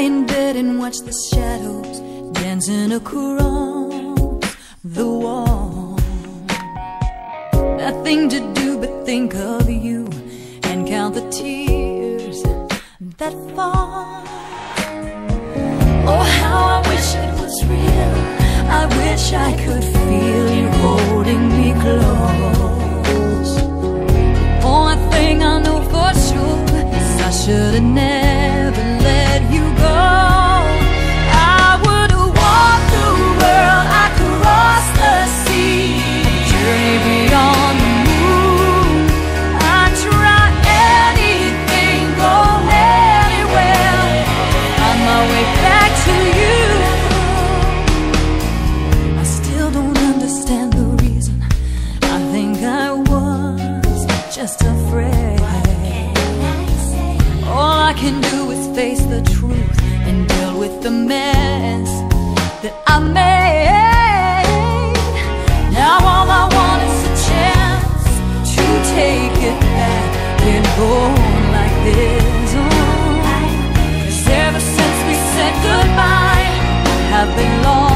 lie in bed and watch the shadows dancing across the wall. Nothing to do but think of you and count the tears that fall. Oh, how I wish it was real. I wish I could feel you holding me close. just afraid. I All I can do is face the truth and deal with the mess that I made. Now all I want is a chance to take it back and go on like this. Oh. Cause ever since we said goodbye, I've been lost.